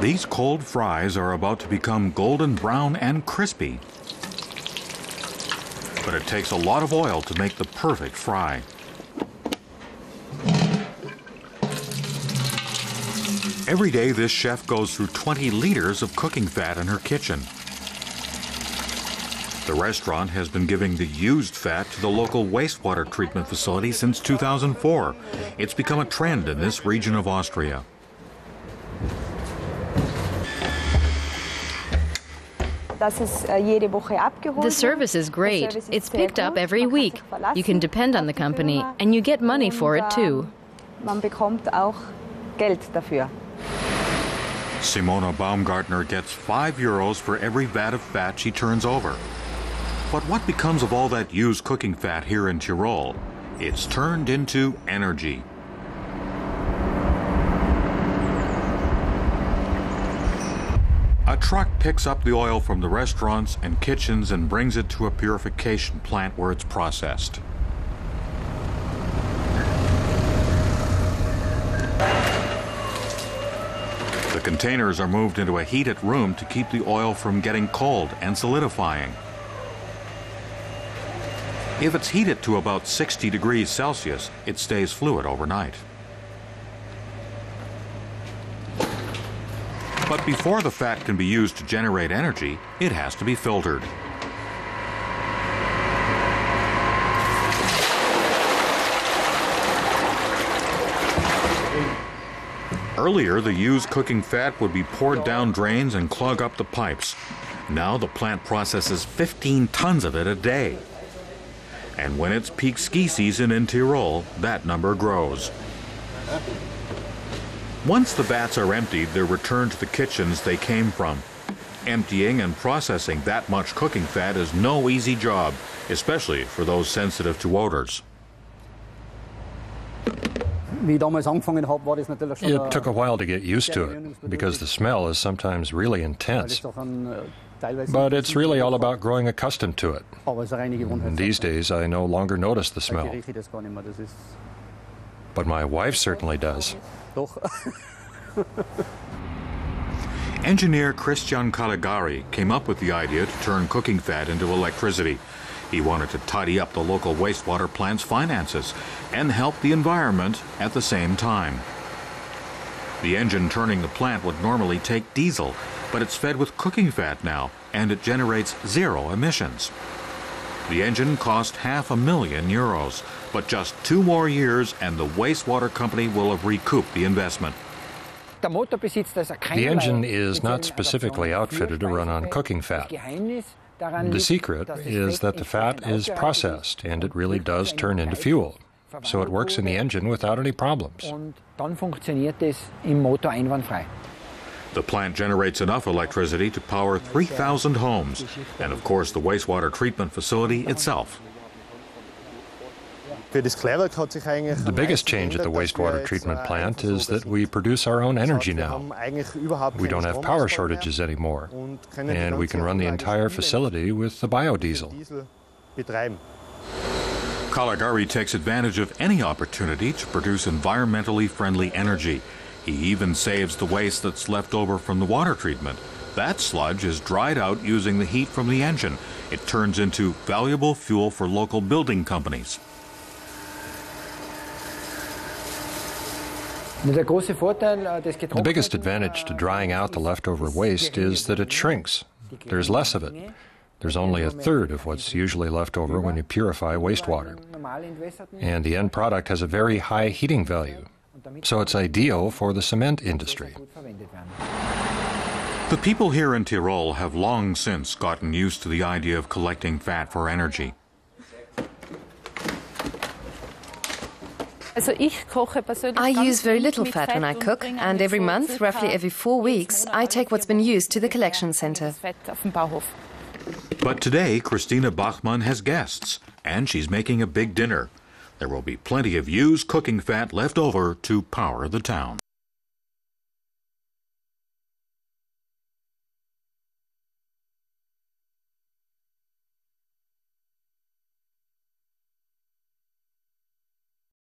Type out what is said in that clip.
These cold fries are about to become golden brown and crispy. But it takes a lot of oil to make the perfect fry. Every day, this chef goes through 20 liters of cooking fat in her kitchen. The restaurant has been giving the used fat to the local wastewater treatment facility since 2004. It's become a trend in this region of Austria. The service is great. It's picked up every week. You can depend on the company, and you get money for it too. Simona Baumgartner gets 5 euros for every vat of fat she turns over. But what becomes of all that used cooking fat here in Tyrol? It's turned into energy. Truck picks up the oil from the restaurants and kitchens and brings it to a purification plant where it's processed. The containers are moved into a heated room to keep the oil from getting cold and solidifying. If it's heated to about 60 degrees Celsius, it stays fluid overnight. But before the fat can be used to generate energy, it has to be filtered. Earlier, the used cooking fat would be poured down drains and clog up the pipes. Now the plant processes 15 tons of it a day. And when it's peak ski season in Tyrol, that number grows. Once the vats are emptied, they're returned to the kitchens they came from. Emptying and processing that much cooking fat is no easy job, especially for those sensitive to odors. It took a while to get used to it because the smell is sometimes really intense. But it's really all about growing accustomed to it. And these days, I no longer notice the smell. But my wife certainly does. Engineer Christian Caligari came up with the idea to turn cooking fat into electricity. He wanted to tidy up the local wastewater plant's finances and help the environment at the same time. The engine turning the plant would normally take diesel, but it's fed with cooking fat now, and it generates zero emissions. The engine cost half a million euros, but just two more years and the wastewater company will have recouped the investment. The engine is not specifically outfitted to run on cooking fat. The secret is that the fat is processed and it really does turn into fuel. So it works in the engine without any problems. The plant generates enough electricity to power 3,000 homes, and of course the wastewater treatment facility itself. The biggest change at the wastewater treatment plant is that we produce our own energy now. We don't have power shortages anymore, and we can run the entire facility with the biodiesel. Caligari takes advantage of any opportunity to produce environmentally friendly energy. He even saves the waste that's left over from the water treatment. That sludge is dried out using the heat from the engine. It turns into valuable fuel for local building companies. The biggest advantage to drying out the leftover waste is that it shrinks. There's less of it. There's only a third of what's usually left over when you purify wastewater. And the end product has a very high heating value. So it's ideal for the cement industry. The people here in Tyrol have long since gotten used to the idea of collecting fat for energy. I use very little fat when I cook, and every month, roughly every four weeks, I take what's been used to the collection center. But today, Christina Bachmann has guests, and she's making a big dinner. There will be plenty of used cooking fat left over to power the town.